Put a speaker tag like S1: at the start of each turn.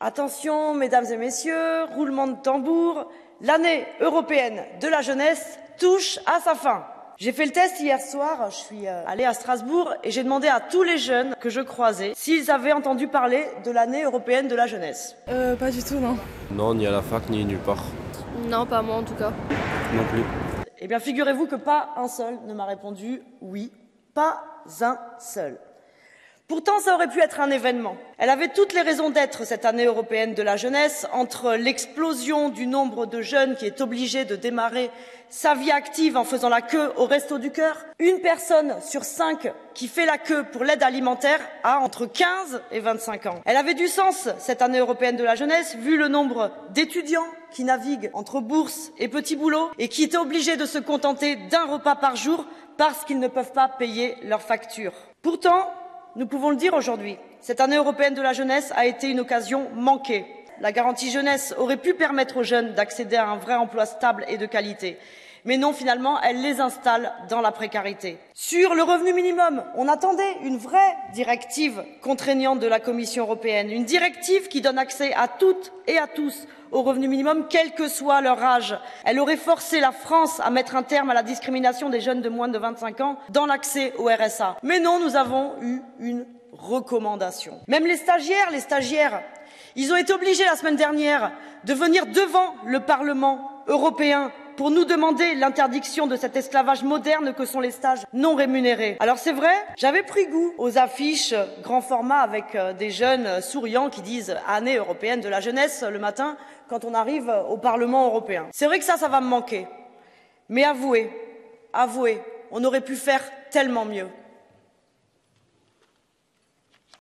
S1: Attention, mesdames et messieurs, roulement de tambour, l'année européenne de la jeunesse touche à sa fin. J'ai fait le test hier soir, je suis euh, allée à Strasbourg et j'ai demandé à tous les jeunes que je croisais s'ils avaient entendu parler de l'année européenne de la jeunesse.
S2: Euh, pas du tout, non.
S3: Non, ni à la fac, ni nulle part.
S4: Non, pas moi en tout cas.
S3: Non plus.
S1: Eh bien, figurez-vous que pas un seul ne m'a répondu oui, pas un seul. Pourtant, ça aurait pu être un événement. Elle avait toutes les raisons d'être, cette année européenne de la jeunesse, entre l'explosion du nombre de jeunes qui est obligé de démarrer sa vie active en faisant la queue au resto du cœur. Une personne sur cinq qui fait la queue pour l'aide alimentaire a entre 15 et 25 ans. Elle avait du sens, cette année européenne de la jeunesse, vu le nombre d'étudiants qui naviguent entre bourse et petits boulots et qui étaient obligés de se contenter d'un repas par jour parce qu'ils ne peuvent pas payer leurs factures. Pourtant, nous pouvons le dire aujourd'hui, cette année européenne de la jeunesse a été une occasion manquée. La garantie jeunesse aurait pu permettre aux jeunes d'accéder à un vrai emploi stable et de qualité. Mais non, finalement, elle les installe dans la précarité. Sur le revenu minimum, on attendait une vraie directive contraignante de la Commission européenne, une directive qui donne accès à toutes et à tous au revenu minimum, quel que soit leur âge. Elle aurait forcé la France à mettre un terme à la discrimination des jeunes de moins de 25 ans dans l'accès au RSA. Mais non, nous avons eu une recommandation. Même les stagiaires, les stagiaires, ils ont été obligés la semaine dernière de venir devant le Parlement européen pour nous demander l'interdiction de cet esclavage moderne que sont les stages non rémunérés. Alors c'est vrai, j'avais pris goût aux affiches grand format avec euh, des jeunes souriants qui disent année européenne de la jeunesse le matin quand on arrive au Parlement européen. C'est vrai que ça, ça va me manquer. Mais avouez, avouez, on aurait pu faire tellement mieux.